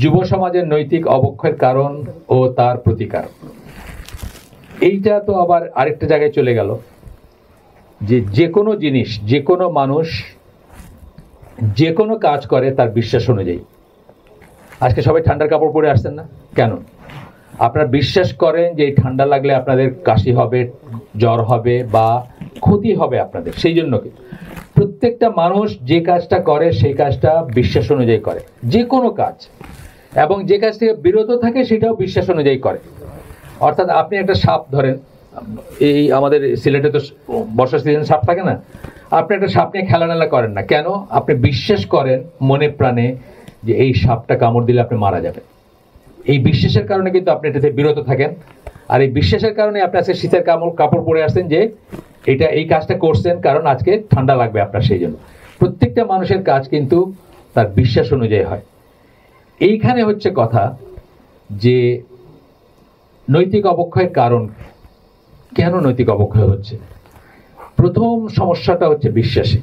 যুব সমাজের নৈতিক অবক্ষয়ের কারণ ও তার প্রতিকার। এইটা তো আবার আরেকটা জায়গায় চলে গেল, যে যে কোনো জিনিস যে কোনো মানুষ যে কোনো কাজ করে তার বিশ্বাস অনুযায়ী। আজকে সবাই ঠান্ডার কাপড় পরে আসছেন না? কেন? আপনারা বিশ্বাস করেন যে ঠান্ডা লাগলে আপনাদের কাশি হবে, জ্বর হবে বা ক্ষতি হবে আপনাদের, সেই জন্য কি? প্রত্যেকটা মানুষ যে কাজটা করে, সেই কাজটা বিশ্বাস অনুযায়ী করে। যে কোনো কাজ। এবং যে কাজ থেকে বিরত থাকে সেটাও বিশ্বাস অনুযায়ী করে। অর্থাৎ আপনি একটা সাপ ধরেন, এই আমাদের সিলেটে তো বর্ষা সিজন সাপ থাকে না, আপনি একটা সাপ নিয়ে খেলানেলা করেন না। কেন? আপনি বিশ্বাস করেন মনে প্রাণে যে এই সাপটা কামড় দিলে আপনি মারা যাবেন। এই বিশ্বাসের কারণে কিন্তু আপনি এটাতে বিরত থাকেন। আর এই বিশ্বাসের কারণে আপনি আজকে শীতের কামড়, কাপড় পরে আসছেন যে এটা এই কাজটা করছেন কারণ আজকে ঠান্ডা লাগবে আপনার সেই জন্য। প্রত্যেকটা মানুষের কাজ কিন্তু তার বিশ্বাস অনুযায়ী হয়। এইখানে হচ্ছে কথা যে নৈতিক অবক্ষয়ের কারণ কেন নৈতিক অবক্ষয় হচ্ছে? প্রথম সমস্যাটা হচ্ছে বিশ্বাসী।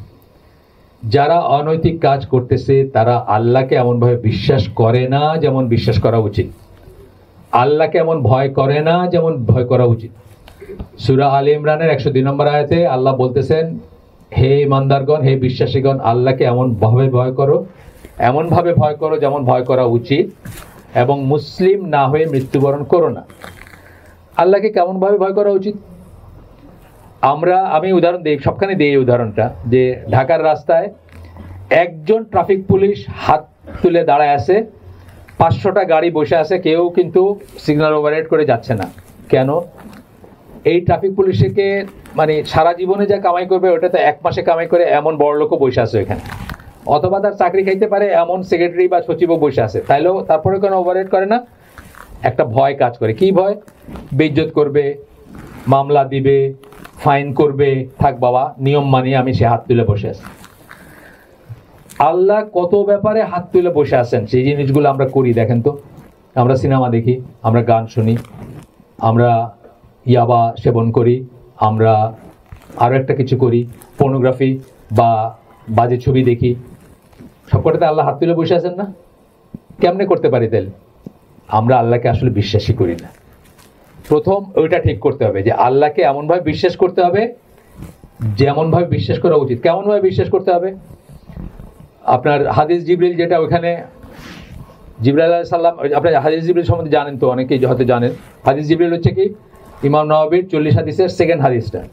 যারা অনৈতিক কাজ করতেছে, তারা আল্লাহকে এমনভাবে বিশ্বাস করে না যেমন বিশ্বাস করা উচিত। আল্লাহকে এমন ভয় করে না যেমন ভয় করা উচিত। সুরা আল ইমরানের একশো দুই নম্বর আয়াতে আল্লাহ বলতেছেন, হে ইমানদারগণ, হে বিশ্বাসীগণ, আল্লাহকে এমন ভাবে ভয় করো এমনভাবে ভয় করো যেমন ভয় করা উচিত এবং মুসলিম না হয়ে মৃত্যুবরণ করো না। আল্লাহকে কেমনভাবে ভয় করা উচিত? আমরা, আমি উদাহরণ দিই, সবখানে দিই এই উদাহরণটা যে ঢাকার রাস্তায় একজন ট্রাফিক পুলিশ হাত তুলে দাঁড়ায় আছে, পাঁচশোটা গাড়ি বসে আছে, কেউ কিন্তু সিগন্যাল ওভারহেড করে যাচ্ছে না। কেন? এই ট্রাফিক পুলিশকে মানে সারা জীবনে যা কামাই করবে ওটা তো এক মাসে কামাই করে এমন বড় লোকও বসে আছে এখানে। অথবা তার চাকরি খাইতে পারে এমন সেক্রেটারি বা সচিবও বসে আছে। তাইলেও তারপরে কোনো ওভারহেড করে না? একটা ভয় কাজ করে। কি ভয়? বেইজ্জত করবে, মামলা দিবে ফাইন করবে। থাক বাবা, নিয়ম মানিয়ে আমি সে হাত তুলে বসে আছি। আল্লাহ কত ব্যাপারে হাত তুলে বসে আছেন? সেই জিনিসগুলো আমরা করি, দেখেন তো। আমরা সিনেমা দেখি, আমরা গান শুনি, আমরা ইয়াবা সেবন করি, আমরা আরও একটা কিছু করি পর্নোগ্রাফি বা বাজে ছবি দেখি। সবকটাতে আল্লাহ হাত তুলে বসে আছেন না। কেমনে করতে পারি তাহলে? আমরা আল্লাহকে আসলে বিশ্বাসই করি না। প্রথম ওইটা ঠিক করতে হবে যে আল্লাহকে এমনভাবে বিশ্বাস করতে হবে যেমনভাবে বিশ্বাস করা উচিত। কেমনভাবে বিশ্বাস করতে হবে? আপনার হাদিস জিবরিল যেটা ওখানে জিবরাল সাল্লাম আপনার হাদিস জিবরিল সম্বন্ধে জানেন তো, অনেকেই হয়তো জানেন। হাদিস জিবরিল হচ্ছে কি? ইমাম নওয়াবির চল্লিশ হাদিসের সেকেন্ড হাদিসটা।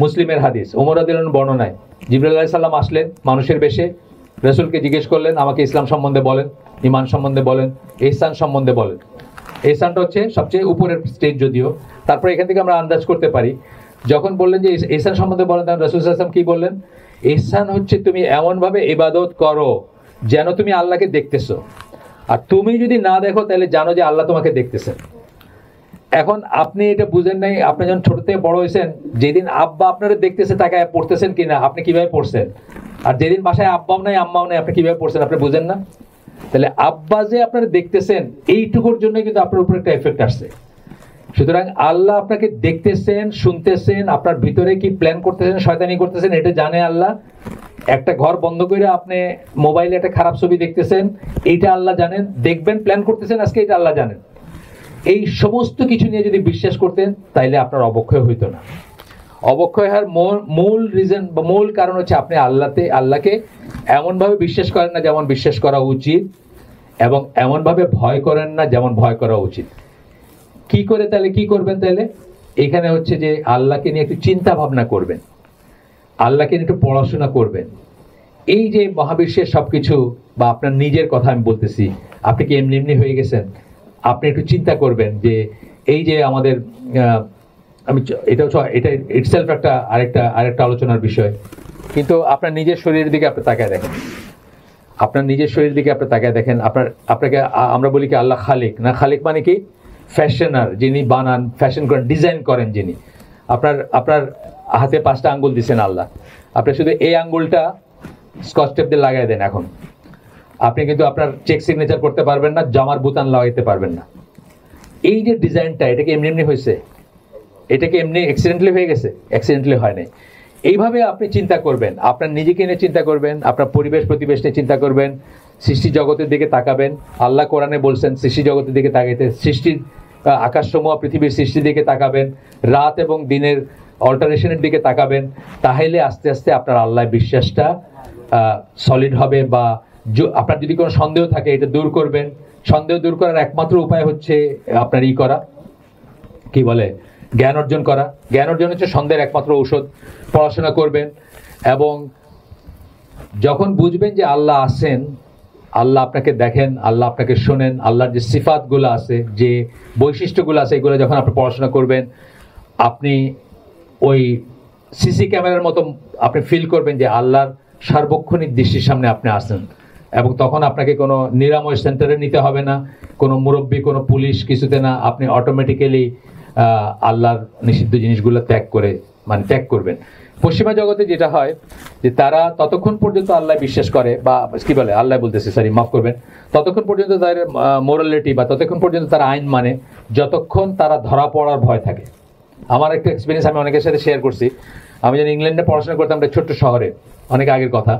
মুসলিমের হাদিস ওমর আদিলন বর্ণনায়। জিবরাল সাল্লাম আসলেন মানুষের বেশে। রসুলকে জিজ্ঞেস করলেন, আমাকে ইসলাম সম্বন্ধে বলেন ইমান সম্বন্ধে বলেন ইহসান সম্বন্ধে বলেন? এহসানটা হচ্ছে সবচেয়ে উপরের স্টেজ যদিও। তারপরে এখান থেকে আমরা আন্দাজ করতে পারি। যখন বললেন যে এহসান সম্বন্ধে বলেন, তখন রসুল আসলাম কি বললেন? এহসান হচ্ছে তুমি এমনভাবে ইবাদত করো যেন তুমি আল্লাহকে দেখতেছো। আর তুমি যদি না দেখো, তাহলে জানো যে আল্লাহ তোমাকে দেখতেছেন। এখন আপনি এটা বুঝেন নাই, আপনি যখন ছোট থেকে বড় হয়েছেন, যেদিন আব্বা আপনারা দেখতেছে তাকে পড়তেছেন কিনা, আপনি কীভাবে পড়ছেন? আর যেদিন বাসায় আব্বাও নাই, আম্মাও নাই, আপনি কীভাবে পড়ছেন, আপনি বুঝেন না? তাহলে আব্বা যে আপনারা দেখতেছেন, এইটুকুর জন্য কিন্তু আপনার উপর একটা এফেক্ট আসছে। সুতরাং আল্লাহ আপনাকে দেখতেছেন, শুনতেছেন, আপনার ভিতরে কি প্ল্যান করতেছেন, শয়তানি করতেছেন, এটা জানে আল্লাহ। একটা ঘর বন্ধ করে আপনি মোবাইলে একটা খারাপ ছবি দেখতেছেন, এইটা আল্লাহ জানেন। দেখবেন প্ল্যান করতেছেন, আজকে এটা আল্লাহ জানেন। এই সমস্ত কিছু নিয়ে যদি বিশ্বাস করতেন, তাইলে আপনার অবক্ষয় হইতো না। অবক্ষয় হওয়ার মূল রিজন বা মূল কারণ হচ্ছে আপনি আল্লাহতে, আল্লাহকে এমনভাবে বিশ্বাস করেন না যেমন বিশ্বাস করা উচিত এবং এমনভাবে ভয় করেন না যেমন ভয় করা উচিত। কি করে তাহলে, কি করবেন তাহলে? এখানে হচ্ছে যে আল্লাহকে নিয়ে একটু চিন্তা ভাবনা করবেন। আল্লাহকে নিয়ে একটু পড়াশোনা করবেন। এই যে মহাবিশ্বের সব কিছু বা আপনার নিজের কথা আমি বলতেছি, আপনি কি এমনি এমনি হয়ে গেছেন? আপনি একটু চিন্তা করবেন যে এই যে আমাদের আমি এটা এটা ইটসেলফ একটা আরেকটা আরেকটা আলোচনার বিষয়। কিন্তু আপনার নিজের শরীরের দিকে আপনি তাকায় দেখেন। আপনার নিজের শরীরের দিকে আপনি তাকায় দেখেন। আপনার, আপনাকে আমরা বলি কি আল্লাহ খালিক। না, খালিক মানে কি? ফ্যাশনার যিনি বানান ফ্যাশন করেন ডিজাইন করেন যিনি। আপনার আপনার হাতে পাঁচটা আঙ্গুল দিচ্ছেন আল্লাহ। আপনি শুধু এই আঙ্গুলটা স্কচ টেপ দিয়ে লাগাই দেন এখন। আপনি কিন্তু আপনার চেক সিগনেচার করতে পারবেন না, জামার বুতান লাগাইতে পারবেন না। এই যে ডিজাইনটা, এটা কি এমনি এমনি হয়েছে? এটা কি এমনি অ্যাক্সিডেন্টলি হয়ে গেছে? অ্যাক্সিডেন্টলি হয় নাই। এইভাবে আপনি চিন্তা করবেন। আপনার নিজেকে নিয়ে চিন্তা করবেন, আপনার পরিবেশ, প্রতিবেশ নিয়ে চিন্তা করবেন, সৃষ্টি জগতের দিকে তাকাবেন। আল্লাহ কোরআনে বলছেন, সৃষ্টি জগতের দিকে তাকাইতে সৃষ্টির আকাশসমূহ, পৃথিবীর সৃষ্টির দিকে তাকাবেন, রাত এবং দিনের অল্টারেশনের দিকে তাকাবেন, তাহলে আস্তে আস্তে আপনার আল্লাহ বিশ্বাসটা সলিড হবে বা আপনার যদি কোনো সন্দেহ থাকে, এটা দূর করবেন। সন্দেহ দূর করার একমাত্র উপায় হচ্ছে আপনার ই করা। কি বলে? জ্ঞান অর্জন করা। জ্ঞান অর্জন হচ্ছে সন্দেহের একমাত্র ঔষধ। পড়াশোনা করবেন এবং যখন বুঝবেন যে আল্লাহ আসেন আল্লাহ আপনাকে দেখেন, আল্লাহ আপনাকে শোনেন, আল্লাহর যে সিফাতগুলো আছে, যে বৈশিষ্ট্যগুলো আছে, এগুলো যখন আপনি পড়াশোনা করবেন, আপনি ওই সিসি ক্যামেরার মতো আপনি ফিল করবেন যে আল্লাহর সার্বক্ষণিক দৃষ্টির সামনে আপনি আসেন এবং তখন আপনাকে কোনো নিরাময় সেন্টারে নিতে হবে না, কোনো মুরব্বী, কোনো পুলিশ কিছুতে না, আপনি অটোমেটিক্যালি আল্লাহর নিষিদ্ধ জিনিসগুলো ত্যাগ করে মানে ত্যাগ করবেন। পশ্চিমা জগতে যেটা হয়, যে তারা ততক্ষণ পর্যন্ত আল্লাহ বিশ্বাস করে, বা কি বলে, আল্লাহ বলতেছে সরি মাফ করবেন, ততক্ষণ পর্যন্ত তাদের মোরালিটি বা ততক্ষণ পর্যন্ত তারা আইন মানে যতক্ষণ তারা ধরা পড়ার ভয় থাকে। আমার একটা এক্সপিরিয়েন্স আমি অনেকের সাথে শেয়ার করছি। আমি যখন ইংল্যান্ডে পড়াশোনা করতাম একটা ছোট্ট শহরে, অনেক আগের কথা।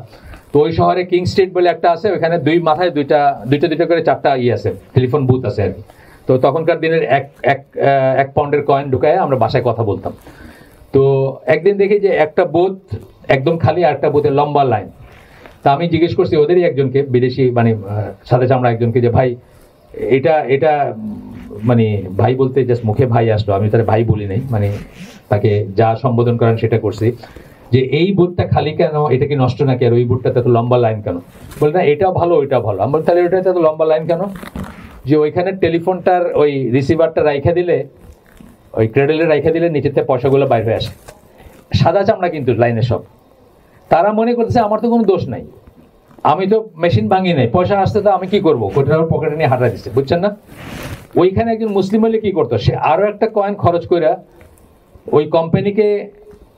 তো ওই শহরে কিং স্ট্রিট বলে একটা আছে ওখানে দুই মাথায় দুইটা দুইটা দুইটা করে চারটা ইয়ে আছে টেলিফোন বুথ আছে আর কি। তো তখনকার দিনের এক এক এক পাউন্ডের কয়েন ঢুকায় আমরা বাসায় কথা বলতাম। তো একদিন দেখি যে একটা বুথ একদম খালি আর একটা বুথে লম্বা লাইন তা আমি জিজ্ঞেস করছি ওদেরই একজনকে, বিদেশি মানে সাথে চামড়া একজনকে যে, ভাই, এটা এটা মানে ভাই বলতে জাস্ট মুখে ভাই আসলো, আমি তার ভাই বলি নাই মানে তাকে যা সম্বোধন করেন সেটা করছি। যে এই বুটটা খালি কেন? এটা কি নষ্ট নাকি? আর ওই বুটটাতে এত লম্বা লাইন কেন? বলে না এটাও ভালো ওইটাও ভালো। আমি বলি, তাহলে ওইটাতে এত লম্বা লাইন কেন? যে ওইখানে টেলিফোনটার ওই রিসিভারটা রাইখা দিলে ওই ক্রেডেলে রাইখা দিলে নিচেতে পয়সাগুলো বাইরে হয়ে আসে। সাদা চামড়া কিন্তু লাইনে সব। তারা মনে করতেছে আমার তো কোনো দোষ নাই। আমি তো মেশিন ভাঙি নাই। পয়সা আসতে তো আমি কি করব? কোটির পকেটে নিয়ে হাঁটা দিচ্ছে বুঝছেন না? ওইখানে একজন মুসলিম হলে কি করতো? সে আরও একটা কয়েন খরচ করে ওই কোম্পানিকে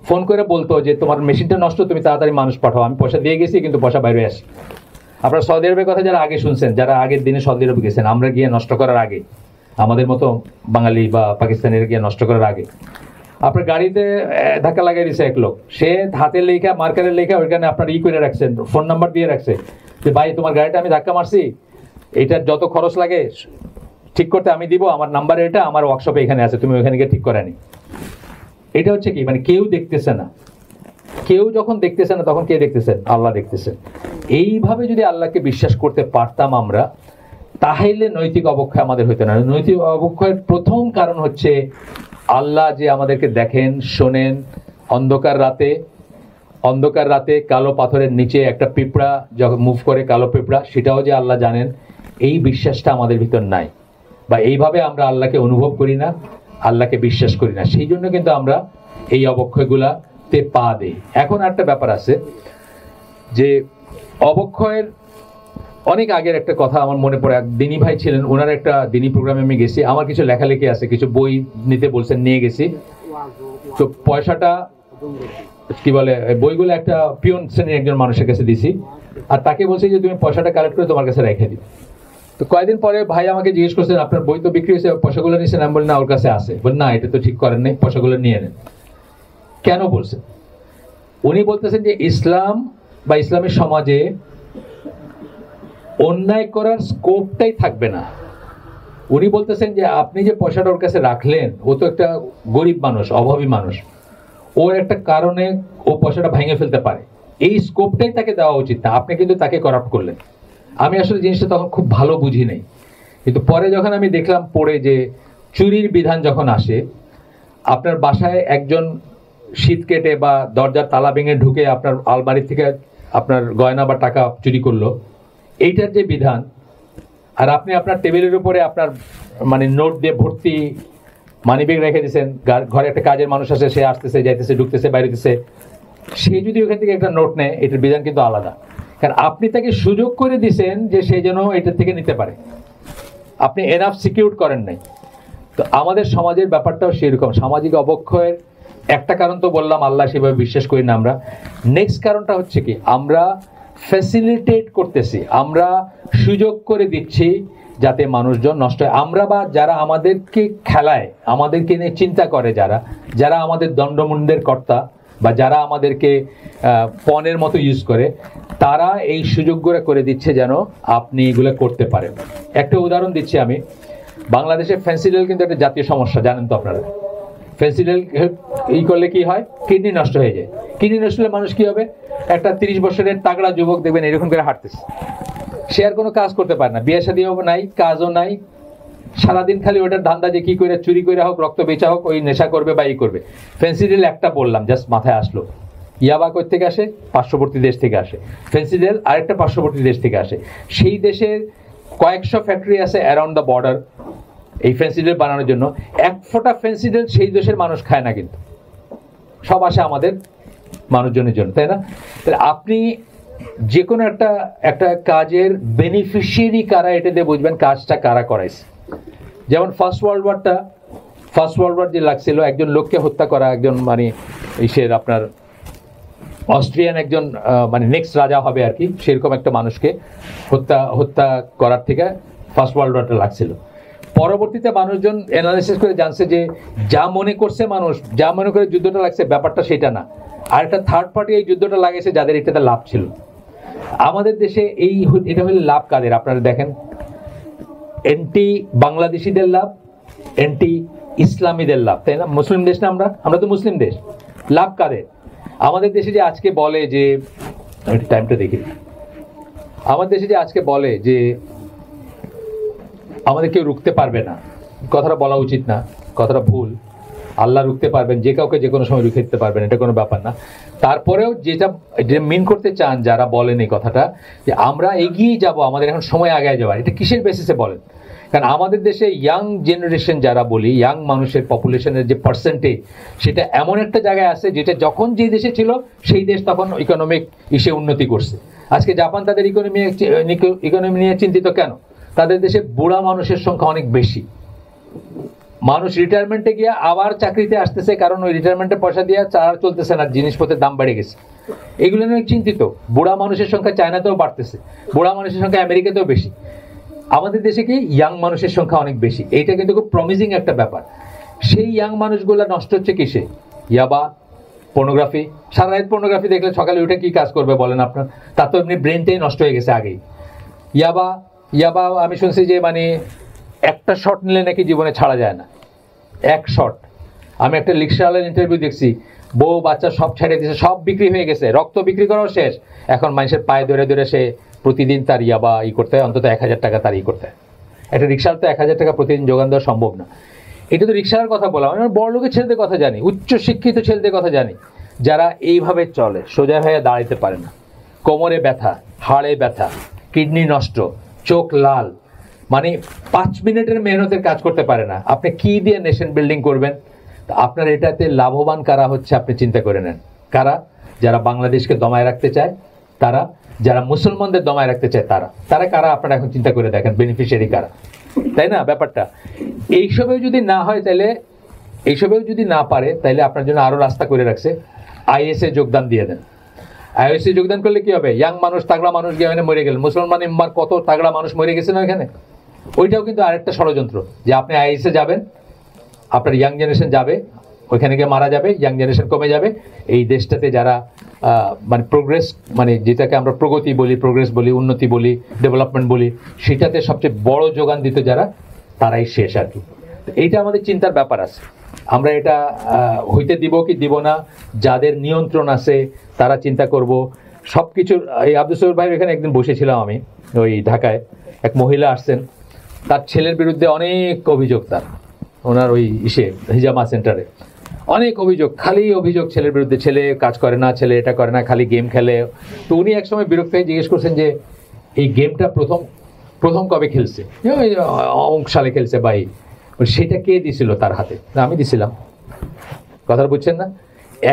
ফোন করে বলতো যে, তোমার মেশিনটা নষ্ট, তুমি তাড়াতাড়ি মানুষ পাঠাও। আমি পয়সা দিয়ে গেছি, কিন্তু পয়সা বাইরে আসে আপনারা সৌদি আরবের কথা যারা আগে শুনছেন, যারা আগের দিনে সৌদি আরবে গেছেন, আমরা গিয়ে নষ্ট করার আগে, আমাদের মতো বাঙালি বা পাকিস্তানের গিয়ে নষ্ট করার আগে, আপনার গাড়িতে ধাক্কা লাগাই দিছে এক লোক। সে হাতে লেখা মার্কারের লেখা, ওইখানে আপনার ই করে রাখছেন, ফোন নাম্বার দিয়ে রাখছে যে, ভাই, তোমার গাড়িটা আমি ধাক্কা মারছি। এটার যত খরচ লাগে, ঠিক করতে আমি দিব। আমার নাম্বার এটা, আমার ওয়ার্কশপে এখানে আছে, তুমি ওখানে গিয়ে ঠিক করে নি। এটা হচ্ছে কি? মানে কেউ দেখতেছে না। কেউ যখন দেখতেছে না, তখন কে দেখতেছেন আল্লাহ দেখতেছেন এইভাবে যদি আল্লাহকে বিশ্বাস করতে পারতাম আমরা, তাহলে নৈতিক অবক্ষয় আমাদের হইতে না। নৈতিক অবক্ষয়ের প্রথম কারণ হচ্ছে আল্লাহ যে আমাদেরকে দেখেন, শোনেন, অন্ধকার রাতে অন্ধকার রাতে কালো পাথরের নিচে একটা পিঁপড়া যখন মুভ করে কালো পিঁপড়া, সেটাও যে আল্লাহ জানেন, এই বিশ্বাসটা আমাদের ভিতর নাই। বা এইভাবে আমরা আল্লাহকে অনুভব করি না। আল্লাহকে বিশ্বাস করি না। সেই জন্য কিন্তু আমরা এই অবক্ষয়গুলাতে পা দেই। এখন একটা ব্যাপার আছে যে অবক্ষয়ের অনেক আগের একটা কথা আমার মনে পড়ে। এক দিনী ভাই ছিলেন, ওনার একটা দিনী প্রোগ্রামে আমি গেছি। আমার কিছু লেখালেখি আছে, কিছু বই নিতে বলছেন, নিয়ে গেছি। তো পয়সাটা, কি বলে বইগুলো একটা পিয়ন শ্রেণির একজন মানুষের কাছে দিছি। আর তাকে বলছি যে, তুমি পয়সাটা কালেক্ট করে তোমার কাছে রেখে দিও। তো কয়েকদিন পরে ভাই আমাকে জিজ্ঞেস করছেন আপনার বই তো বিক্রি হয়েছে পয়সাগুলো নিয়েছেন আমি বলি, না, ওর কাছে আছে। বলি, না, এটা তো ঠিক করেন নাই পয়সাগুলো নিয়ে নেন। কেন বলছেন উনি বলতেছেন যে, ইসলাম বা ইসলামের সমাজে অন্যায় করার স্কোপটাই থাকবে না। উনি বলতেছেন যে, আপনি যে পয়সাটা ওর কাছে রাখলেন, ও তো একটা গরিব মানুষ, অভাবী মানুষ। ওর একটা কারণে ও পয়সাটা ভেঙে ফেলতে পারে। এই স্কোপটাই তাকে দেওয়া উচিত না। আপনি কিন্তু তাকে করাপ্ট করলেন। আমি আসলে জিনিসটা তখন খুব ভালো বুঝি নাই। কিন্তু পরে যখন আমি দেখলাম পড়ে যে চুরির বিধান যখন আসে, আপনার বাসায় একজন শীত কেটে বা দরজার তালা ভেঙে ঢুকে আপনার আলমারি থেকে আপনার গয়না বা টাকা চুরি করল, এইটার যে বিধান, আর আপনি আপনার টেবিলের উপরে আপনার মানে নোট দিয়ে ভর্তি মানিব্যাগ রেখে দিয়েছেন ঘরে একটা কাজের মানুষ আছে, সে আসতেছে, যাইতেছে, ঢুকতেছে, বাইরেতেছে, সে যদি ওখান থেকে একটা নোট নেয়, এটার বিধান কিন্তু আলাদা। কারণ আপনি তাকে সুযোগ করে দিছেন যে সে যেন এটা থেকে নিতে পারে। আপনি এনাফ সিকিউর করেন নাই। তো আমাদের সমাজের ব্যাপারটাও সেরকম। সামাজিক অবক্ষয়ের একটা কারণ তো বললাম, আল্লাহ সেভাবে বিশ্বাস করি না আমরা। নেক্সট কারণটা হচ্ছে কি, আমরা ফ্যাসিলিটেট করতেছি, আমরা সুযোগ করে দিচ্ছি যাতে মানুষজন নষ্ট হয়। আমরা বা যারা আমাদেরকে খেলায়, আমাদেরকে নিয়ে চিন্তা করে যারা যারা আমাদের দণ্ডমুণ্ডের কর্তা বা যারা আমাদেরকে পণের মতো ইউজ করে তারা এই সুযোগগুলো করে দিচ্ছে যেন আপনি এগুলো করতে পারেন। একটা উদাহরণ দিচ্ছি আমি। বাংলাদেশে ফেন্সিডেল কিন্তু একটা জাতীয় সমস্যা, জানেন তো আপনারা। ফেন্সিডেল ই করলে কি হয়? কিডনি নষ্ট হয়ে যায়। কিডনি নষ্ট হলে মানুষ কি হবে? একটা তিরিশ বছরের তাগড়া যুবক দেখবেন এরকম করে হাঁটতেছে। সে আর কোনো কাজ করতে পারে না। বিয়ে শাদিও নাই, কাজও নাই। সারাদিন খালি ওটার ধান্দা যে কি করে চুরি করে হোক, রক্ত বেচা হোক, ওই নেশা করবে বা ই করবে। ফেন্সিডেল একটা বললাম জাস্ট মাথায় আসলো। ইয়াবা কই থেকে আসে? পার্শ্ববর্তী দেশ থেকে আসে। ফেন্সিডেল আরেকটা পার্শ্ববর্তী দেশ থেকে আসে। সেই দেশের কয়েকশো ফ্যাক্টরি আছে অ্যারাউন্ড দ্য বর্ডার এই ফেন্সিডেল বানানোর জন্য। এক ফোঁটা ফেন্সিডেল সেই দেশের মানুষ খায় না কিন্তু। সব আসে আমাদের মানুষজনের জন্য, তাই না? তাহলে আপনি যে কোনো একটা একটা কাজের বেনিফিশিয়ারি কারা এটা দিয়ে বুঝবেন কাজটা কারা করাইছে। যেমন ফার্স্ট ওয়ার্ল্ড ওয়ারটা ফার্স্ট ওয়ার্ল্ড ওয়ার যে লাগছিল, একজন লোককে হত্যা করা, একজন মানে ইসের আপনার অস্ট্রিয়ান একজন মানে নেক্সট রাজা হবে আর কি, সেরকম একটা মানুষকে হত্যা হত্যা করার থেকে ফার্স্ট ওয়ার্ল্ড ওয়ারটা লাগছিল। পরবর্তীতে মানুষজন অ্যানালিসিস করে জানছে যে যা মনে করছে মানুষ, যা মনে করে যুদ্ধটা লাগছে, ব্যাপারটা সেটা না। আর একটা থার্ড পার্টি এই যুদ্ধটা লাগাইছে যাদের এটাতে লাভ ছিল। আমাদের দেশে এই এটা হলে লাভ কাদের? আপনারা দেখেন এন্টি বাংলাদেশিদের লাভ এন্টি ইসলামীদের লাভ, তাই না? মুসলিম দেশ না আমরা? আমরা তো মুসলিম দেশ। লাভ কাদের? আমাদের দেশে যে আজকে বলে যে, আমি টাইমটা দেখি আমাদের দেশে যে আজকে বলে যে, আমাদের কেউ রুখতে পারবে না। কথাটা বলা উচিত না, কথাটা ভুল। আল্লাহ রুখতে পারবেন, যে কাউকে যে কোনো সময় রুখে দিতে পারবেন, এটা কোনো ব্যাপার না। তারপরেও যেটা, যে মিন করতে চান যারা বলেন এই কথাটা, যে আমরা এগিয়ে যাব, আমাদের এখন সময় আগে যাওয়ার। এটা কিসের বেসিসে বলেন? কারণ আমাদের দেশে ইয়াং জেনারেশন যারা বলি ইয়াং মানুষের পপুলেশনের যে পার্সেন্টেজ সেটা এমন একটা জায়গায় আছে যেটা যখন যে দেশে ছিল, সেই দেশ তখন ইকোনমিক ইসে উন্নতি করছে। আজকে জাপান তাদের ইকোনমি ইকোনমি নিয়ে চিন্তিত কেন? তাদের দেশে বুড়া মানুষের সংখ্যা অনেক বেশি। মানুষ রিটায়ারমেন্টে গিয়ে আবার চাকরিতে আসতেছে কারণ ওই রিটায়ারমেন্টে পয়সা দিয়ে চার চলতেছে না, জিনিসপত্রের দাম বেড়ে গেছে। এগুলো নিয়ে চিন্তিত। বুড়া মানুষের সংখ্যা চায়নাতেও বাড়তেছে। বুড়া মানুষের সংখ্যা আমেরিকাতেও বেশি। আমাদের দেশে কি ইয়াং মানুষের সংখ্যা অনেক বেশি? এটা কিন্তু খুব প্রমিজিং একটা ব্যাপার। সেই ইয়াং মানুষগুলো নষ্ট হচ্ছে কিসে? ইয়াবা পর্নোগ্রাফি সারা রাত পর্নোগ্রাফি দেখলে সকালে উঠে কি কাজ করবে বলেন আপনার? তার তো এমনি ব্রেনটাই নষ্ট হয়ে গেছে আগেই। ইয়াবা ইয়াবা আমি শুনছি যে মানে একটা শট নিলে নাকি জীবনে ছাড়া যায় না। এক শট আমি একটা রিক্সাওয়ালার ইন্টারভিউ দেখছি। বউ বাচ্চা সব ছেড়ে দিয়েছে, সব বিক্রি হয়ে গেছে। রক্ত বিক্রি করাও শেষ। এখন মানুষের পায়ে ধরে ধরে সে প্রতিদিন তার ইয়াবা ই করতে হয়, অন্তত এক হাজার টাকা তার ই করতে হয়। একটা রিক্সার তো এক হাজার টাকা প্রতিদিন যোগান দেওয়া সম্ভব না। এটা তো রিক্সার কথা বলা আমি বড় লোকের ছেলেদের কথা জানি উচ্চ শিক্ষিত ছেলেদের কথা জানি, যারা এইভাবে চলে, সোজা হয়ে দাঁড়াইতে পারে না। কোমরে ব্যথা, হাড়ে ব্যথা, কিডনি নষ্ট, চোখ লাল মানে পাঁচ মিনিটের মেহনতের কাজ করতে পারে না। আপনি কি দিয়ে নেশন বিল্ডিং করবেন? আপনার এটাতে লাভবান কারা হচ্ছে আপনি চিন্তা করে নেন। কারা? যারা বাংলাদেশকে দমায় রাখতে চায়, তারা যারা মুসলমানদের দমায় রাখতে চায় তারা। তারা কারা? আপনারা এখন চিন্তা করে দেখেন বেনিফিশিয়ারি কারা? তাই না? ব্যাপারটা। এইসবেও যদি না হয় তাহলে, এইসবেও যদি না পারে, তাহলে আপনার জন্য আরও রাস্তা করে রাখছে। আইএসএ যোগদান দিয়ে দেন। আইএসএ যোগদান করলে কি হবে? ইয়াং মানুষ, তাগড়া মানুষ গিয়ে মরে গেল। মুসলমান ইম্মার কত তাগড়া মানুষ মরে গেছে না ওখানে? ওইটাও কিন্তু আরেকটা ষড়যন্ত্র। যে আপনি আইএসএ যাবেন, আপনার ইয়াং জেনারেশন যাবে ওইখানে গিয়ে মারা যাবে ইয়াং জেনারেশন কমে যাবে। এই দেশটাতে যারা মানে প্রোগ্রেস মানে যেটাকে আমরা প্রগতি বলি প্রোগ্রেস বলি, উন্নতি বলি ডেভেলপমেন্ট বলি, সেটাতে সবচেয়ে বড় যোগান দিত যারা, তারাই শেষ আর কি। এইটা আমাদের চিন্তার ব্যাপার আছে। আমরা এটা হইতে দিব কি দিব না, যাদের নিয়ন্ত্রণ আছে, তারা চিন্তা করব। সব কিছুর এই আব্দুল ভাইয়ের এখানে একদিন বসেছিলাম আমি, ওই ঢাকায়। এক মহিলা আসছেন, তার ছেলের বিরুদ্ধে অনেক অভিযোগ তার, ওনার ওই ইসে, হিজামা সেন্টারে। অনেক অভিযোগ, খালি অভিযোগ, ছেলের বিরুদ্ধে ছেলে কাজ করে না, ছেলে এটা করে না, খালি গেম খেলে। তো উনি একসময় বিরক্ত হয়ে জিজ্ঞেস করছেন যে, এই গেমটা প্রথম প্রথম কবে খেলছে? অঙ্ক সালে খেলছে বাই সেটা কে দিছিল তার হাতে? আমি দিছিলাম। কথাটা বুঝছেন না?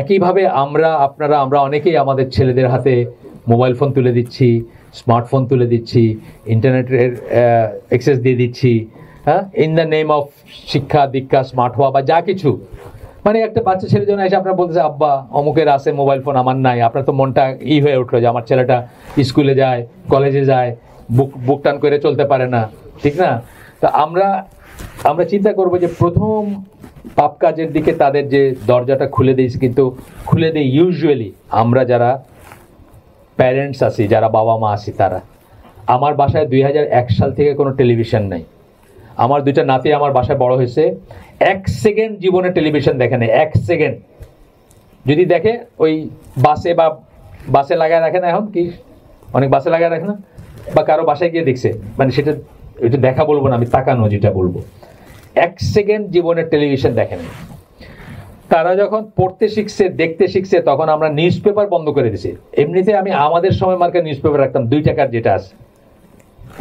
একইভাবে আমরা, আপনারা, আমরা অনেকেই আমাদের ছেলেদের হাতে মোবাইল ফোন তুলে দিচ্ছি, স্মার্টফোন তুলে দিচ্ছি, ইন্টারনেটের অ্যাক্সেস দিয়ে দিচ্ছি হ্যাঁ? ইন দ্য নেম অফ শিক্ষা, দীক্ষা, স্মার্ট হওয়া বা যা কিছু মানে একটা বাচ্চা ছেলের জন্য এসে আপনার বলতেছে, আব্বা, অমুকের আছে মোবাইল ফোন আমার নাই। আপনার তো মনটা ই হয়ে উঠল যে আমার ছেলেটা স্কুলে যায় কলেজে যায়, বুক বুক টান করে চলতে পারে না, ঠিক না? তো আমরা আমরা চিন্তা করব যে প্রথম পাপ কাজের দিকে তাদের যে দরজাটা খুলে দিয়েছে, কিন্তু খুলে দিই ইউজুয়ালি আমরা যারা প্যারেন্টস আছি, যারা বাবা মা আছি তারা। আমার বাসায় দুই হাজার এক সাল থেকে কোনো টেলিভিশন নাই। আমার দুইটা নাতি আমার বাসায় বড় হয়েছে। এক সেকেন্ড জীবনে টেলিভিশন দেখে নেই, এক সেকেন্ড যদি দেখে, ওই বাসে বা বাসে লাগায় রাখে না এখন, কি? অনেক বাসে লাগায় রাখে না? বা কারও বাসায় গিয়ে দেখছে মানে সেটা এটা দেখা বলব না, আমি তাকানো যেটা বলব। এক সেকেন্ড জীবনে টেলিভিশন দেখেনি তারা যখন পড়তে শিখছে, দেখতে শিখছে, তখন আমরা নিউজ পেপার বন্ধ করে দিছি। এমনিতে আমি আমাদের সময় মার্কা নিউজ পেপার রাখতাম, দুই টাকার যেটা আছে।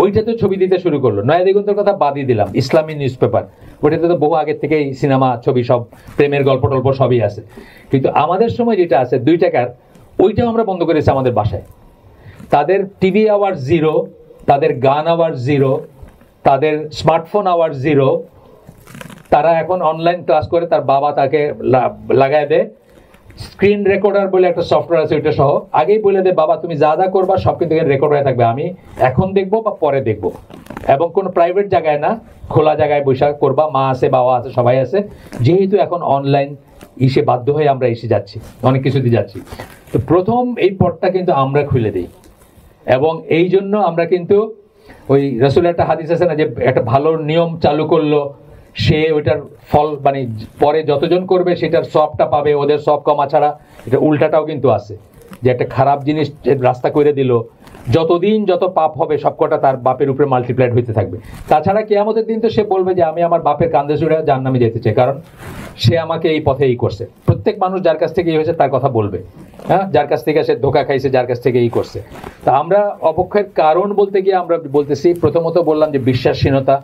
ওইটা তো ছবি দিতে শুরু করল। নয়া দিগন্তের কথা বাদই দিলাম, ইসলামী নিউজ পেপার ওইটাতে তো বহু আগের থেকেই সিনেমা, ছবি সব, প্রেমের গল্প টল্প সবই আছে। কিন্তু আমাদের সময় যেটা আছে, দুই টাকার, ওইটাও আমরা বন্ধ করেছি আমাদের বাসায়। তাদের টিভি আওয়ার জিরো, তাদের গান আওয়ার জিরো, তাদের স্মার্টফোন আওয়ার জিরো, তারা এখন অনলাইন ক্লাস করে তার বাবা তাকে লাগায় দেয়। স্ক্রিন রেকর্ডার বলে একটা সফটওয়্যার আছে, ওইটা সহ। আগেই বলে দে বাবা, তুমি যা যা করবা, সব কিন্তু রেকর্ড হয়ে থাকবে। আমি এখন দেখব বা পরে দেখব। এবং কোনো প্রাইভেট জায়গায় না, খোলা জায়গায় বৈশাখ করবা, মা আছে, বাবা আছে, সবাই আছে। যেহেতু এখন অনলাইন ইসে বাধ্য হয়ে আমরা এসে যাচ্ছি, অনেক কিছুতে যাচ্ছি। তো প্রথম এই পথটা কিন্তু আমরা খুলে দিই। এবং এই জন্য আমরা কিন্তু ওই রসুলের একটা হাদিস আছে না যে, একটা ভালো নিয়ম চালু করল, সে ওইটার ফল মানে পরে যতজন করবে সেটার সবটা পাবে, ওদের সব কমা ছাড়া। এটা উল্টাটাও কিন্তু আছে। যে একটা খারাপ জিনিস রাস্তা করে দিল যতদিন যত পাপ হবে, সবকটা তার বাপের উপরে মাল্টিপ্লাইড হইতে থাকবে। তাছাড়া কেয়ামতের দিন তো সে বলবে যে, আমি আমার বাপের কান্দে জুড়ে যার নামে যেতে চাই। কারণ সে আমাকে এই পথে এই করছে। প্রত্যেক মানুষ যার কাছ থেকে এই হয়েছে, তার কথা বলবে। হ্যাঁ? যার কাছ থেকে সে ধোকা খাইছে, যার কাছ থেকে এই করছে। তা আমরা অপক্ষের কারণ বলতে গিয়ে আমরা বলতেছি, প্রথমত বললাম যে বিশ্বাসহীনতা।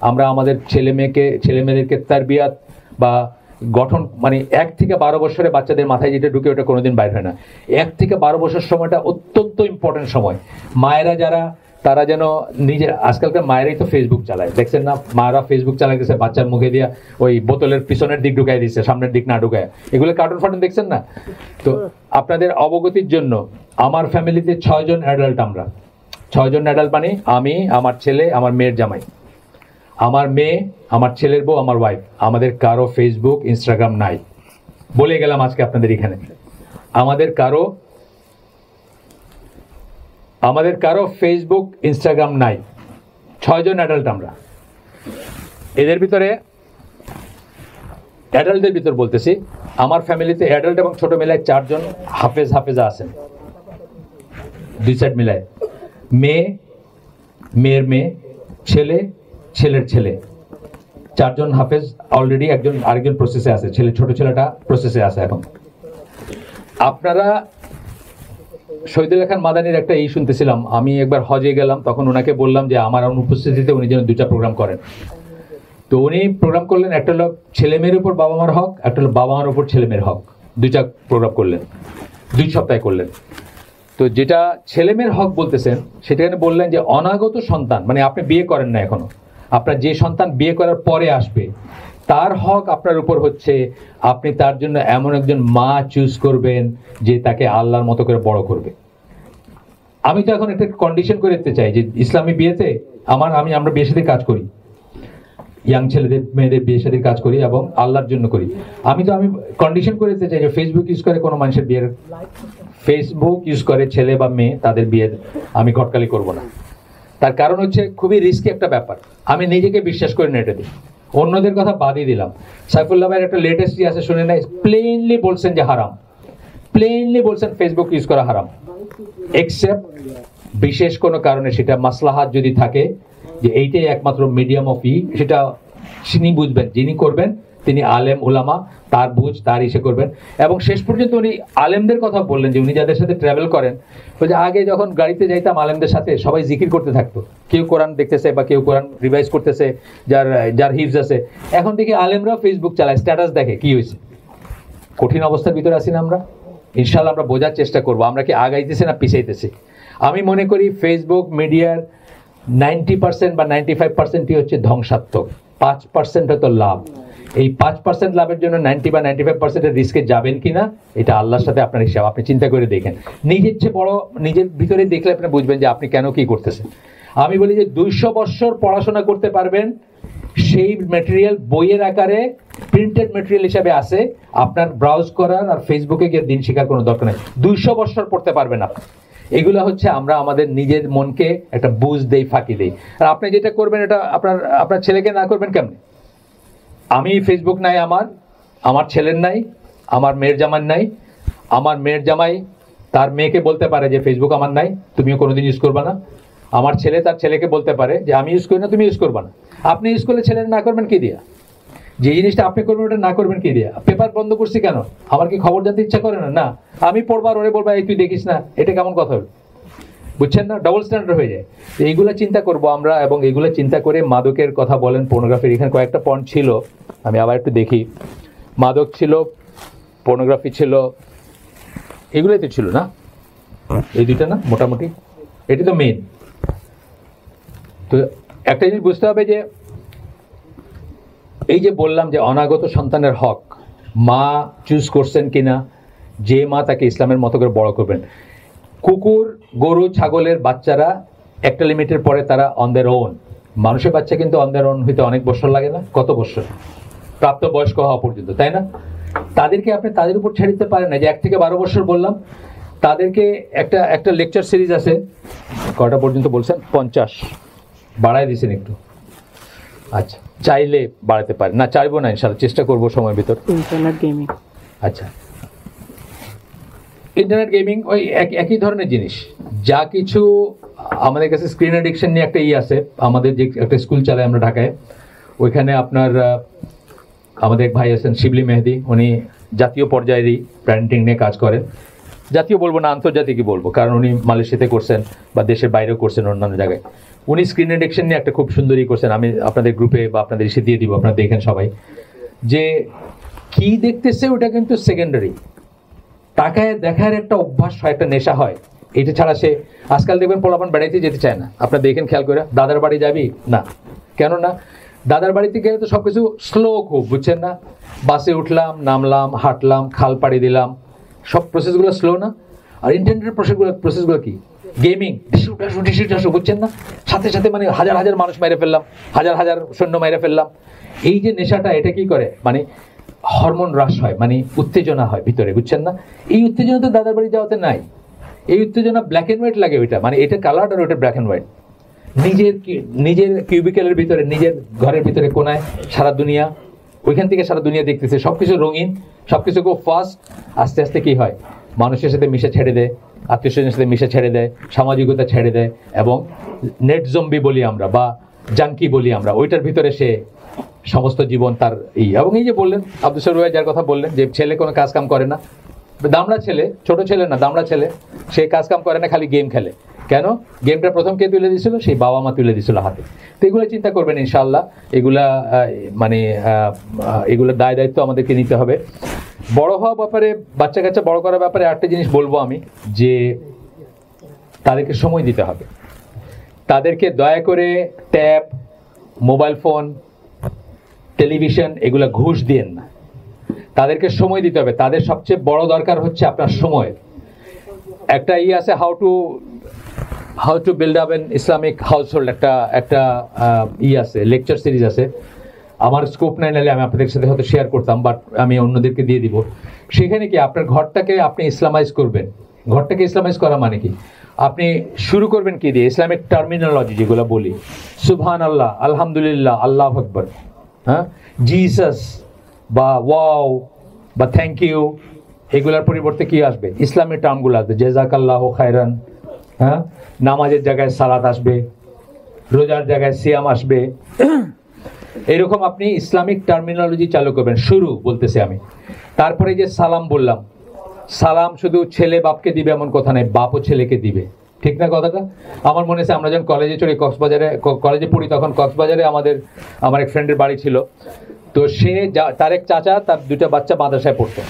আমরা আমাদের ছেলে মেয়েকে, ছেলে মেয়েদেরকে তার বিয়াত বা গঠন মানে এক থেকে বারো বছরে বাচ্চাদের মাথায় যেটা ঢুকে ওটা কোনোদিন বাইর হয় না। এক থেকে বারো বছর সময়টা অত্যন্ত ইম্পর্টেন্ট সময়। মায়েরা যারা, তারা যেন নিজের, আজকালকার মায়েরাই তো ফেসবুক চালায়। দেখছেন না? মায়েরা ফেসবুক চালাইতেছে, বাচ্চার মুখে দিয়া ওই বোতলের পিছনের দিক ঢুকাই দিচ্ছে সামনের দিক না ঢুকায়। এগুলো কার্টুন ফার্টুন দেখছেন না? তো আপনাদের অবগতির জন্য আমার ফ্যামিলিতে ছয়জন অ্যাডাল্ট আমরা। ছয়জন অ্যাডাল্ট মানে আমি, আমার ছেলে, আমার মেয়ের জামাই। আমার মেয়ে, আমার ছেলের বউ, আমার ওয়াইফ আমাদের কারও ফেসবুক ইনস্টাগ্রাম নাই। বলে গেলাম আজকে আপনাদের এখানে। আমাদের কারও আমাদের কারও ফেসবুক ইনস্টাগ্রাম নাই। ছয়জন অ্যাডাল্ট আমরা। এদের ভিতরে অ্যাডাল্টের ভিতর বলতেছি, আমার ফ্যামিলিতে অ্যাডাল্ট এবং ছোট মেলায় চারজন হাফেজ হাফেজা আছেন। দুই সাইড মিলায়। মেয়ে, মেয়ের মেয়ে, ছেলে ছেলের ছেলে। চারজন হাফেজ অলরেডি একজন, আরেকজন প্রসেসে আছে। ছেলে, ছোট ছেলেটা প্রসেসে আছে এখন। আপনারা শহীদুল খান মাদানির একটা এই শুনতেছিলাম। আমি একবার হজে গেলাম, তখন ওনাকে বললাম যে, আমার অনুপস্থিতিতে উনি যেন দুটা প্রোগ্রাম করেন। তো উনি প্রোগ্রাম করলেন, একটা হলো ছেলে মেয়ের উপর বাবা মার হক, একটা হলো বাবা মার উপর ছেলে মেয়ের হক। দুইটা প্রোগ্রাম করলেন। দুই সপ্তাহে করলেন। তো যেটা ছেলে মেয়ের হক বলতেছেন, সেটা এখানে বললেন যে, অনাগত সন্তান মানে আপনি বিয়ে করেন না এখনও। আপনার যে সন্তান বিয়ে করার পরে আসবে, তার হক আপনার উপর হচ্ছে, আপনি তার জন্য এমন একজন মা চুজ করবেন যে তাকে আল্লাহর মতো করে বড় করবে। আমি তো এখন একটা কন্ডিশন করে দিতে চাই যে ইসলামী বিয়েতে আমার, আমি, আমরা বিয়ে সাথে কাজ করি। ইয়াং ছেলেদের, মেয়েদের বিয়ে সাথে কাজ করি এবং আল্লাহর জন্য করি। আমি তো, আমি কন্ডিশন করে দিতে চাই যে ফেসবুক ইউজ করে কোনো মানুষের বিয়ের। ফেসবুক ইউজ করে ছেলে বা মেয়ে, তাদের বিয়ে আমি ঘটকালি করব না। তার কারণ হচ্ছে খুবই রিস্কি একটা ব্যাপার। আমি নিজেকে বিশ্বাস করে নেটে দিই অন্যদের কথা বাদই দিলাম। সাইফুল্লাহ ভাইয়ের একটা লেটেস্ট আছে, শুনে নাই প্লেনলি বলছেন যে হারাম। প্লেনলি বলছেন ফেসবুক ইউজ করা হারাম। এক্সেপ্ট বিশেষ কোনো কারণে সেটা মাসলাহাত যদি থাকে, যে এইটাই একমাত্র মিডিয়াম অফ ই, সেটা তিনি বুঝবেন, যিনি করবেন তিনি আলেম ওলামা তার বুঝ, তার ইসে করবেন। এবং শেষ পর্যন্ত উনি আলেমদের কথা বললেন যে উনি যাদের সাথে ট্রাভেল করেন যে আগে যখন গাড়িতে যাইতাম আলেমদের সাথে, সবাই জিকির করতে থাকতো। কেউ কোরআন দেখতেছে বা কেউ কোরআন রিভাইজ করতেছে, যার যার হিফজ আছে। এখন দেখি আলেমরাও ফেসবুক চালায় স্ট্যাটাস দেখে, কি হয়েছে কঠিন অবস্থার ভিতরে আছি না আমরা? ইনশাল্লাহ আমরা বোঝার চেষ্টা করব, আমরা কি আগাইতেছি না পিছাইতেছি? আমি মনে করি ফেসবুক মিডিয়ার নাইনটি পার্সেন্ট বা নাইনটি ফাইভ পার্সেন্টই হচ্ছে ধ্বংসাত্মক। পাঁচ পার্সেন্ট হয়তো লাভ। এই পাঁচ পার্সেন্ট লাভের জন্য নাইনটি বা নাইনটি ফাইভ পার্সেন্টের রিস্কে যাবেন কিনা, এটা আল্লাহর সাথে আপনার হিসাব। আপনি চিন্তা করে দেখেন। নিজের চেয়ে বড়, নিজের ভিতরে দেখলে আপনি বুঝবেন যে আপনি কেন কি করতেছেন। আমি বলি যে দুইশো বৎসর পড়াশোনা করতে পারবেন, সেই ম্যাটেরিয়াল বইয়ের আকারে প্রিন্টেড ম্যাটেরিয়াল হিসাবে আছে, আপনার ব্রাউজ করার আর ফেসবুকে গিয়ে দিন শেখার কোনো দরকার নেই। দুইশো বৎসর পড়তে পারবেন আপনি। এগুলো হচ্ছে আমরা আমাদের নিজের মনকে একটা বুঝ দেই, ফাঁকি দেই। আর আপনি যেটা করবেন, এটা আপনার আপনার ছেলেকে না করবেন কেমনে? আমি ফেসবুক নাই আমার আমার ছেলের নাই, আমার মেয়ের জামার নাই। আমার মেয়ের জামাই তার মেয়েকে বলতে পারে যে ফেসবুক আমার নাই, তুমিও কোনোদিন ইউজ করবা না। আমার ছেলে তার ছেলেকে বলতে পারে যে আমি ইউজ করি না, তুমি ইউজ করবা না। আপনি ইউজ করলে ছেলের না করবেন কি দিয়া? যে জিনিসটা আপনি করবেন, ওটা না করবেন কি দিয়া? পেপার বন্ধ করছি কেন? আমার কি খবর জানতে ইচ্ছা করে না? না, আমি পড়বার ওরে বলবা, এই তুই দেখিস না। এটা কেমন কথা হলো? বুঝছেন না? ডবল স্ট্যান্ডার্ড হয়ে যায়। এইগুলো চিন্তা করব আমরা এবং এইগুলো চিন্তা করে মাদকের কথা বলেন পর্নোগ্রাফির এখানে কয়েকটা পয়েন্ট ছিল, আমি আবার একটু দেখি। মাদক ছিল পর্নোগ্রাফি ছিল, এগুলোই তো ছিল না? এই দুইটা না? মোটামুটি? এটি তো মেন তো একটা জিনিস বুঝতে হবে যে, এই যে বললাম যে অনাগত সন্তানের হক, মা চুজ করছেন কিনা, যে মা তাকে ইসলামের মতো করে বড় করবেন কুকুর গরু ছাগলের বাচ্চারা একটা লিমিটের পরে তারা অন দের ওন মানুষের বাচ্চা কিন্তু অন দের ওন হইতে অনেক বছর লাগে না। কত বছর? প্রাপ্ত বয়স্ক হওয়া পর্যন্ত তাই না? তাদেরকে আপনি তাদের উপর ছেড়ে দিতে পারেন না। যে এক থেকে বারো বছর বললাম তাদেরকে একটা একটা লেকচার সিরিজ আছে কটা পর্যন্ত বলছেন? পঞ্চাশ। বাড়ায় দিয়েছেন একটু। আচ্ছা চাইলে বাড়াতে পারেন। না চাইব না ইনশাল্লাহ। চেষ্টা করব সময়ের ভিতর। আচ্ছা। ইন্টারনেট গেমিং ওই এক- একই ধরনের জিনিস। যা কিছু আমাদের কাছে স্ক্রিন অ্যাডিকশন নিয়ে একটা ই আছে। আমাদের যে একটা স্কুল চালাই আমরা ঢাকায়। ওইখানে আপনার আমাদের এক ভাই আছেন শিবলি মেহেদি। উনি জাতীয় পর্যায়েরই প্যারেন্টিং নিয়ে কাজ করেন। জাতীয় বলব না, আন্তর্জাতিকই বলব। কারণ উনি মালয়েশিয়াতে করছেন বা দেশের বাইরেও করছেন অন্যান্য জায়গায়। উনি স্ক্রিন অ্যাডিকশন নিয়ে একটা খুব সুন্দরই করছেন। আমি আপনাদের গ্রুপে বা আপনাদের এসে দিয়ে দিব, আপনারা দেখেন সবাই। যে কি দেখতেছে, ওটা কিন্তু সেকেন্ডারি তাকায় দেখার একটা অভ্যাস হয় একটা নেশা হয়। এটা ছাড়া সে আজকাল দেখবেন পোলাপান বেড়াইতে যেতে চায় না। আপনার দেখেন খেয়াল করে, দাদার বাড়ি যাবি? না। কেন না দাদার বাড়িতে গেলে তো সব কিছু স্লো খুব, বুঝছেন না? বাসে উঠলাম, নামলাম, হাঁটলাম, খাল পাড়ি দিলাম। সব প্রসেসগুলো স্লো না? আর ইন্টারনেটের প্রসেসগুলো প্রসেসগুলো কি? গেমিং বুঝছেন না? সাথে সাথে মানে হাজার হাজার মানুষ মেরে ফেললাম, হাজার হাজার সৈন্য মেরে ফেললাম। এই যে নেশাটা, এটা কি করে? মানে হরমোন হ্রাস হয় মানে উত্তেজনা হয় ভিতরে, বুঝছেন না? এই উত্তেজনা তো দাদার বাড়ি যাওয়াতে নাই। এই উত্তেজনা ব্ল্যাক অ্যান্ড হোয়াইট লাগে ওইটা মানে এটা কালার আর ওইটা ব্ল্যাক অ্যান্ড হোয়াইট নিজের নিজের কিউবিক্যালের ভিতরে, নিজের ঘরের ভিতরে কোনায় সারা দুনিয়া, ওইখান থেকে সারা দুনিয়া দেখতেছে, সবকিছু রঙিন, সবকিছু খুব ফাস্ট আস্তে আস্তে কি হয়? মানুষের সাথে মিশে ছেড়ে দেয় আত্মীয় স্বজনের সাথে মিশে ছেড়ে দেয়, সামাজিকতা ছেড়ে দেয়, এবং নেট জম্বি বলি আমরা, বা জাঙ্কি বলি আমরা, ওইটার ভিতরে সে সমস্ত জীবন তার এই। এবং এই যে বললেন, আব্দুল সরু ভাই যার কথা বললেন যে ছেলে কোনো কাজ কাম করে না। দামড়া ছেলে, ছোট ছেলে না, দামড়া ছেলে, সে কাজ কাম করে না, খালি গেম খেলে। কেন? গেমটা প্রথম কে তুলে দিয়েছিল? সেই বাবা মা তুলে দিয়েছিল হাতে। তো এগুলো চিন্তা করবেন ইনশাল্লাহ এগুলা মানে এগুলোর দায় দায়িত্ব আমাদেরকে নিতে হবে। বড় হওয়া ব্যাপারে, বাচ্চা কাচ্চা বড় করার ব্যাপারে আরেকটা জিনিস বলব আমি, যে তাদেরকে সময় দিতে হবে। তাদেরকে দয়া করে ট্যাব, মোবাইল ফোন টেলিভিশন, এগুলো ঘুষ দিয়েন না। তাদেরকে সময় দিতে হবে। তাদের সবচেয়ে বড় দরকার হচ্ছে আপনার সময়। একটা ই আছে how to how to build up an Islamic household একটা একটা ই আছে লেকচার সিরিজ আছে। আমার স্কোপ নাই, নাহলে আমি আপনাদের সাথে হয়তো শেয়ার করতাম বাট আমি অন্যদেরকে দিয়ে দিব। সেখানে কি আপনার ঘরটাকে আপনি ইসলামাইজ করবেন? ঘরটাকে ইসলামাইজ করা মানে কি? আপনি শুরু করবেন কি দিয়ে? ইসলামিক টার্মিনোলজি যেগুলো বলি। সুবহান আল্লাহ আলহামদুলিল্লাহ, আল্লাহ আকবর। হ্যাঁ জিসাস বা ওয়াও বা থ্যাংক ইউ এগুলার পরিবর্তে কি আসবে? ইসলামী টার্মগুলো আসবে। জেজাকাল্লাহ খায়রান। হ্যাঁ নামাজের জায়গায় সালাত আসবে। রোজার জায়গায় সিয়াম আসবে। এরকম আপনি ইসলামিক টার্মিনোলজি চালু করবেন। শুরু বলতেছি আমি। তারপরে যে সালাম বললাম। সালাম শুধু ছেলে বাপকে দিবে এমন কথা নেই বাপও ছেলেকে দিবে। ঠিক না কথাটা? আমার মনে আছে আমরা যখন কলেজে চড়ি, কক্সবাজারে কলেজে পড়ি, তখন কক্সবাজারে আমাদের, আমার এক ফ্রেন্ডের বাড়ি ছিল। তো সে যা- তার এক চাচা, তার দুটা বাচ্চা মাদ্রাসায় পড়তো।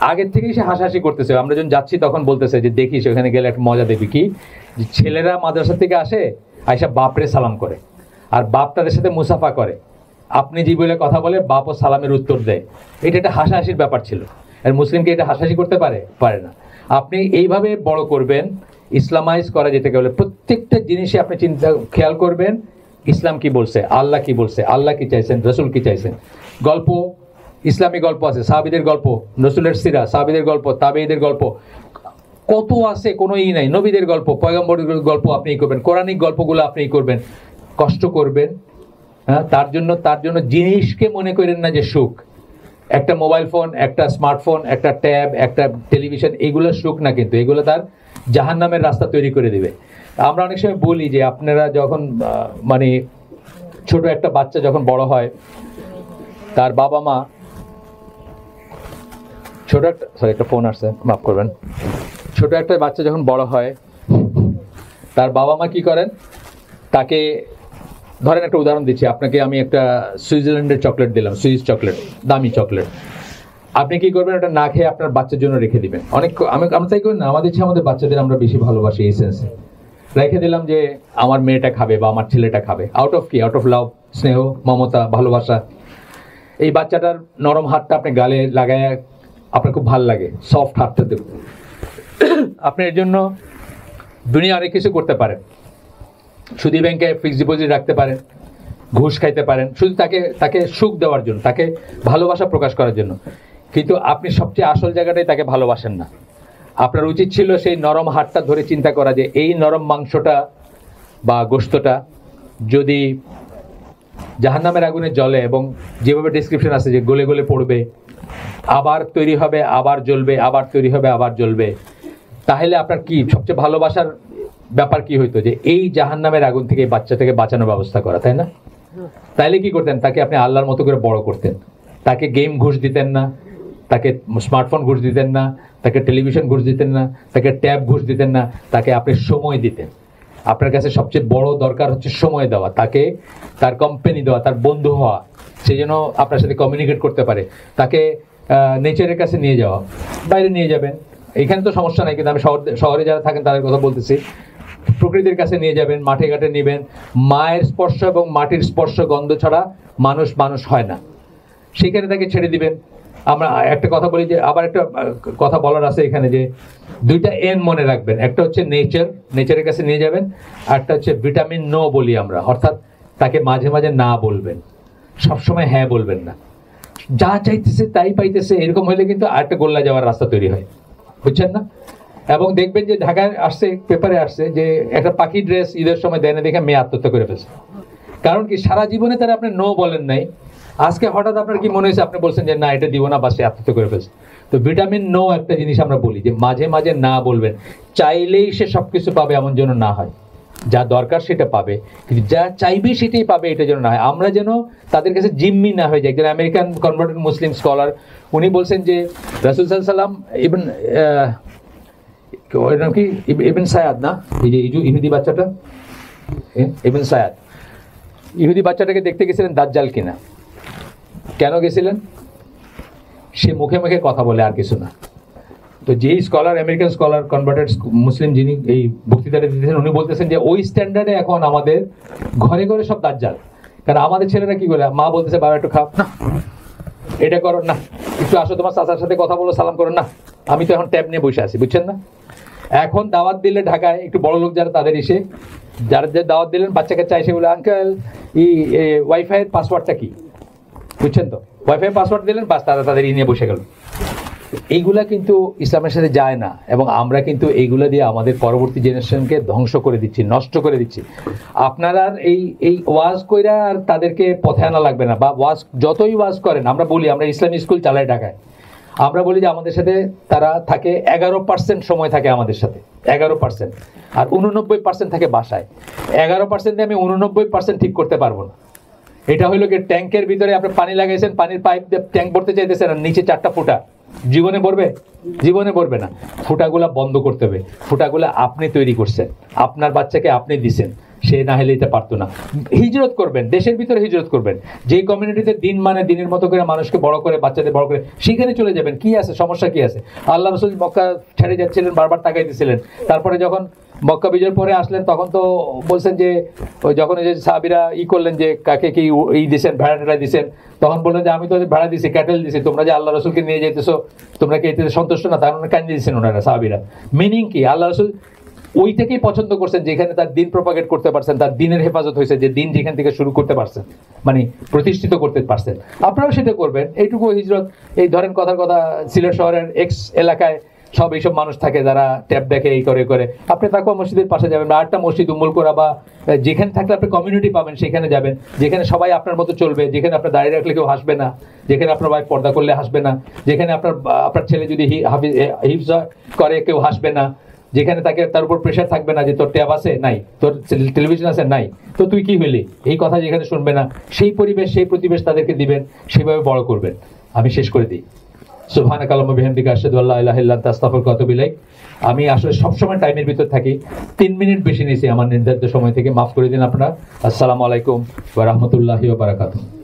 আগের থেকেই সে হাসাহাসি করতেছে। আমরা যখন যাচ্ছি, তখন বলতেছে যে দেখিস ওখানে গেলে একটা মজা দেখবি। কি? যে ছেলেরা মাদ্রাসা থেকে আসে, আইসা বাপরে সালাম করে। আর বাপ তাদের সাথে মুসাফা করে। আপনি জি বলে কথা বলে বাপ ও সালামের উত্তর দেয়। এটা একটা হাসাহাসির ব্যাপার ছিল। আর মুসলিমকে এটা হাসাহাসি করতে পারে? পারে না। আপনি এইভাবে বড় করবেন ইসলামাইজ করা যেতে গেলে প্রত্যেকটা জিনিসে আপনি চিন্তা, খেয়াল করবেন, ইসলাম কি বলছে, আল্লাহ কি বলছে, আল্লাহ কি চাইছেন, রসুল কি চাইছেন। গল্প, ইসলামী গল্প আছে, সাহাবিদের গল্প, রসুলের সিরা, সাহাবিদের গল্প তাবেইদের গল্প। কত আছে, কোনো ই নাই, নবীদের গল্প, পয়গম্বরের গল্প আপনি করবেন, কোরআনিক গল্পগুলো আপনি করবেন। কষ্ট করবেন হ্যাঁ তার জন্য তার জন্য জিনিসকে মনে করেন না যে সুখ। একটা মোবাইল ফোন, একটা স্মার্টফোন, একটা ট্যাব, একটা টেলিভিশন, এগুলো সুখ না কিন্তু, এগুলো তার জাহান নামের রাস্তা তৈরি করে দিবে। আমরা অনেক সময় বলি যে আপনারা যখন মানে ছোট একটা বাচ্চা যখন বড় হয়, তার বাবা মা ছোট একটা সরি একটা ফোন আসছে, মাফ করবেন। ছোট একটা বাচ্চা যখন বড় হয়, তার বাবা মা কি করেন? তাকে, ধরেন একটা উদাহরণ দিচ্ছি, আপনাকে আমি একটা সুইজারল্যান্ডের চকলেট দিলাম, সুইস চকলেট, দামি চকলেট। আপনি কি করবেন? ওটা না খেয়ে আপনার বাচ্চার জন্য রেখে দিবেন। অনেক আমি আমরা তাই করি না। আমাদের ইচ্ছে আমাদের বাচ্চাদের আমরা বেশি ভালোবাসি এই সেন্সে রেখে দিলাম যে আমার মেয়েটা খাবে বা আমার ছেলেটা খাবে। আউট অফ কি? আউট অফ লাভ স্নেহ, মমতা, ভালোবাসা। এই বাচ্চাটার নরম হাতটা আপনি গালে লাগায় আপনার খুব ভালো লাগে। সফট হাতটা দেব। আপনি এর জন্য দুনিয়া অনেক কিছু করতে পারেন। সুদী ব্যাংকে ফিক্সড ডিপোজিট রাখতে পারেন, ঘুষ খাইতে পারেন। শুধু তাকে তাকে সুখ দেওয়ার জন্য, তাকে ভালোবাসা প্রকাশ করার জন্য। কিন্তু আপনি সবচেয়ে আসল জায়গাটাই তাকে ভালোবাসেন না। আপনার উচিত ছিল সেই নরম হাড়টা ধরে চিন্তা করা যে এই নরম মাংসটা বা গোস্তটা যদি জাহান্নামের আগুনে জ্বলে এবং যেভাবে ডিসক্রিপশন আছে যে গলে গলে পড়বে, আবার তৈরি হবে, আবার জ্বলবে, আবার তৈরি হবে, আবার জ্বলবে, তাহলে আপনার কি সবচেয়ে ভালোবাসার ব্যাপার কি হইতো যে এই জাহান্নামের আগুন থেকে এই বাচ্চা থেকে বাঁচানোর ব্যবস্থা করা, তাই না? তাইলে কি করতেন? তাকে আপনি আল্লাহর মতো করে বড় করতেন। তাকে গেম ঘুষ দিতেন না। তাকে স্মার্টফোন ঘুষ দিতেন না, তাকে টেলিভিশন ঘুষ দিতেন না, তাকে ট্যাব ঘুষ দিতেন না, তাকে আপনি সময় দিতেন। আপনার কাছে সবচেয়ে বড় দরকার হচ্ছে সময় দেওয়া, তাকে তার কোম্পানি দেওয়া, তার বন্ধু হওয়া সেই জন্য আপনার সাথে কমিউনিকেট করতে পারে। তাকে নেচারের কাছে নিয়ে যাওয়া, বাইরে নিয়ে যাবেন। এখানে তো সমস্যা নাই, কিন্তু আমি শহর, শহরে যারা থাকেন তাদের কথা বলতেছি। প্রকৃতির কাছে নিয়ে যাবেন, মাঠে ঘাটে নেবেন। মায়ের স্পর্শ এবং মাটির স্পর্শ গন্ধ ছাড়া মানুষ মানুষ হয় না। সেখানে তাকে ছেড়ে দিবেন। আমরা একটা কথা বলি যে, আবার একটা কথা বলার আছে এখানে যে, দুইটা এন মনে রাখবেন। একটা হচ্ছে নেচার নেচারের কাছে নিয়ে যাবেন একটা হচ্ছে ভিটামিন নো বলি আমরা, অর্থাৎ তাকে মাঝে মাঝে না বলবেন। সবসময় হ্যাঁ বলবেন না। যা চাইতেছে তাই পাইতেছে, এরকম হলে কিন্তু আরেকটা গোল্লা যাওয়ার রাস্তা তৈরি হয়। বুঝছেন না? এবং দেখবেন যে ঢাকায় আসছে, পেপারে আসছে যে, একটা পাখি ড্রেস ঈদের সময় দেয় না দেখে মেয়ে আত্মহত্যা করে ফেলছে। কারণ কি, সারা জীবনে তারা আপনি নো বলেন নাই। আজকে হঠাৎ আপনার কি মনে হয়েছে? আপনি বলছেন যে, না, এটা দিব না বা সে আত্মহত্যা করে ফেলছে। তো ভিটামিন নো একটা জিনিস আমরা বলি যে, মাঝে মাঝে না বলবেন। চাইলেই সে সবকিছু পাবে, এমন যেন না হয়। যা দরকার সেটা পাবে। কিন্তু যা চাইবে সেটাই পাবে, এটা যেন না হয়। আমরা যেন তাদের কাছে জিম্মি না হয়ে যায় একজন আমেরিকান কনভার্টেড মুসলিম স্কলার উনি বলছেন যে, রাসুল সাল্লাম ইভেন ওর নাম কি? ইব- ইবন সায়াদ না? এই যে ইহুদি বাচ্চাটা? ইবন সায়াদ। ইহুদি বাচ্চাটাকে দেখতে গেছিলেন দাজ্জাল কিনা। কেন গেছিলেন? সে মুখে মুখে কথা বলে আর কিছু না। তো যেই scholar American scholar converted Muslim যিনি এই বক্তৃতাটা দিতেছেন, উনি বলতেছেন যে, ওই স্ট্যান্ডার্ডে এখন আমাদের ঘরে ঘরে সব দাজ্জাল। কারণ আমাদের ছেলেরা কি করে? মা বলতেছে, বাবা, একটু খাও। না। এটা করো, না। একটু আসো তোমার চাচার সাথে কথা বলো, সালাম করো, না। আমি তো এখন ট্যাব নিয়ে বসে আছি, বুঝছেন না? এখন দাওয়াত দিলে ঢাকায় একটু বড় লোক যারা, তাদের এসে যারা যে দাওয়াত দিলেন বাচ্চাকে এসে বলে, আঙ্কেল ই ওয়াইফাই এর পাসওয়ার্ডটা কি? বুঝছেন তো? ওয়াইফাই পাসওয়ার্ড দিলেন, বাস তারা তাদের নিয়ে বসে গেল। এইগুলা কিন্তু ইসলামের সাথে যায় না, এবং আমরা কিন্তু এইগুলা দিয়ে আমাদের পরবর্তী জেনারেশনকে ধ্বংস করে দিচ্ছি, নষ্ট করে দিচ্ছি। আপনারা এই এই ওয়াজ কইরা আর তাদেরকে পথে আনা লাগবে না, বা ওয়াজ, যতই ওয়াজ করেন, আমরা বলি, আমরা ইসলামী স্কুল চালাই ঢাকায়। আমরা বলি যে আমাদের সাথে তারা থাকে, এগারো পার্সেন্ট সময় থাকে আমাদের সাথে, এগারো পার্সেন্ট। আর উননব্বই পার্সেন্ট থাকে বাসায়। এগারো পার্সেন্টে আমি উননব্বই পার্সেন্ট ঠিক করতে পারব না। এটা হইল কি ট্যাঙ্কের ভিতরে আপনি পানি লাগাইছেন, পানির পাইপ দিয়ে ট্যাঙ্ক ভরতে চাইতেছেন আর নিচে চারটা ফুটা। জীবনে ভরবে? জীবনে ভরবে না। ফুটাগুলা বন্ধ করতে হবে। ফুটাগুলা আপনি তৈরি করছেন। আপনার বাচ্চাকে আপনি দিছেন। সে না হলে এটা পারতো না। হিজরত করবেন, দেশের ভিতরে হিজরত করবেন। যে কমিউনিটিতে দিন মানে দিনের মতো করে মানুষকে বড় করে, বাচ্চাদের বড় করে, সেখানে চলে যাবেন। কি আছে? সমস্যা কি আছে? আল্লাহ রসুল মক্কা ছেড়ে যাচ্ছিলেন, বারবার তাকাই দিচ্ছিলেন তারপরে যখন মক্কা বিজয়ের পরে আসলেন, তখন তো বলছেন যে, ওই যখন ওই যে সাহাবিরা ই করলেন যে, কাকে কি ই দিছেন, ভেড়া টেড়া দিছেন, তখন বললেন যে, আমি তো ভেড়া দিছি, ক্যাটেল দিছি, তোমরা যে আল্লাহ রসুলকে নিয়ে যেতেছো তোমরা কি এতে সন্তুষ্ট না? তার মানে কান দিয়েছেন ওনারা, সাহাবিরা। মিনিং কি? আল্লাহ রসুল ওইটাকেই পছন্দ করছেন যেখানে তার দিন প্রপাগেট করতে পারছেন, তার দিনের হেফাজত হয়েছে, যে দিন যেখান থেকে শুরু করতে পারছেন মানে প্রতিষ্ঠিত করতে পারছেন। আপনারাও সেটা করবেন। এইটুকু হিজরত, এই ধরেন কথার কথা সিলেট শহরের এক্স এলাকায় সব এইসব মানুষ থাকে যারা ট্যাব দেখে এই করে করে। আপনি তাকুয়া মসজিদের পাশে যাবেন বা আরেকটা মসজিদ, উম্মুল করা বা যেখানে থাকলে আপনি কমিউনিটি পাবেন, সেখানে যাবেন। যেখানে সবাই আপনার মতো চলবে, যেখানে আপনার দাঁড়িয়ে রাখলে কেউ হাসবে না, যেখানে আপনার ভাই পর্দা করলে হাসবে না, যেখানে আপনার আপনার ছেলে যদি হাফিজ করে, কেউ হাসবে না, যেখানে তাকে তার উপর প্রেশার থাকবে না যে তোর ট্যাব আছে? নাই। তোর টেলিভিশন আছে? নাই। তো তুই কি হইলি? এই কথা যেখানে শুনবে না, সেই পরিবেশ, সেই প্রতিবেশ তাদেরকে দিবেন সেইভাবে বড় করবেন। আমি শেষ করে দিই। সুবহানাক কালাম বিহামদিকা, আশহাদু আল্লাহ আল্লাহ ওয়া আতুবু ইলাইক। আমি আসলে সবসময় টাইমের ভিতর থাকি, তিন মিনিট বেশি নিয়েছি আমার নির্ধারিত সময় থেকে, মাফ করে দিন আপনারা। আসসালামু আলাইকুম ওয়া রাহমাতুল্লাহি ওয়া বারাকাতুহু।